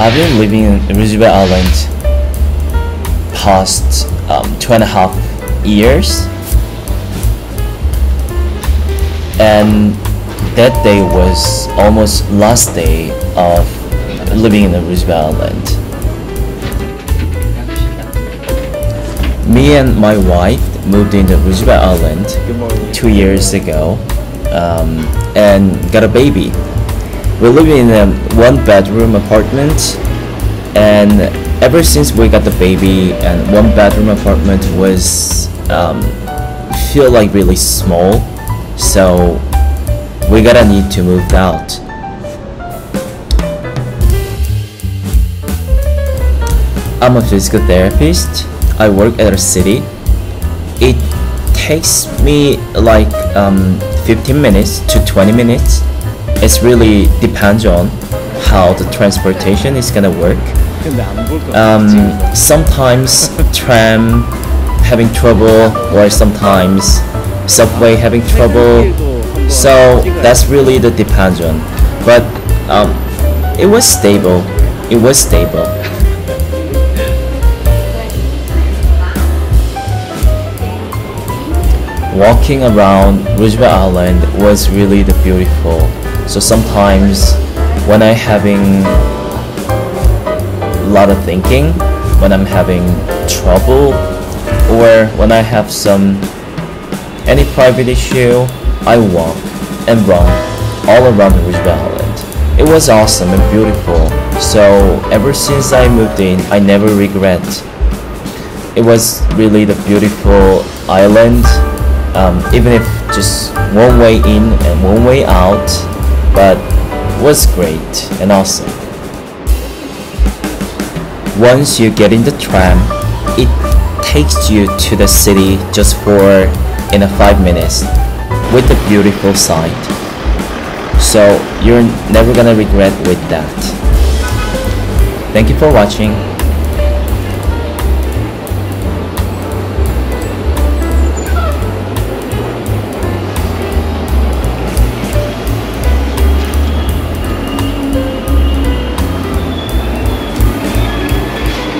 I've been living in Roosevelt Island past um, two and a half years, and that day was almost last day of living in Roosevelt Island. Me and my wife moved into Roosevelt Island two years ago um, and got a baby. We live in a one bedroom apartment and ever since we got the baby and one bedroom apartment was um, feel like really small so we gotta need to move out. I'm a physical therapist. I work at a city. It takes me like um, 15 minutes to 20 minutes. It really depends on how the transportation is gonna work. Um, sometimes tram having trouble or sometimes subway having trouble. So that's really the depends on. But um, it was stable. It was stable walking around Roosevelt Island was really the beautiful so sometimes when I having a lot of thinking when I'm having trouble or when I have some any private issue I walk and run all around Roosevelt Island. It was awesome and beautiful, so ever since I moved in, I never regret. It was really the beautiful island, um, even if just one way in and one way out, but was great and awesome. Once you get in the tram, it takes you to the city just for in a 5 minutes with a beautiful sight. So you're never gonna regret with that. Thank you for watching.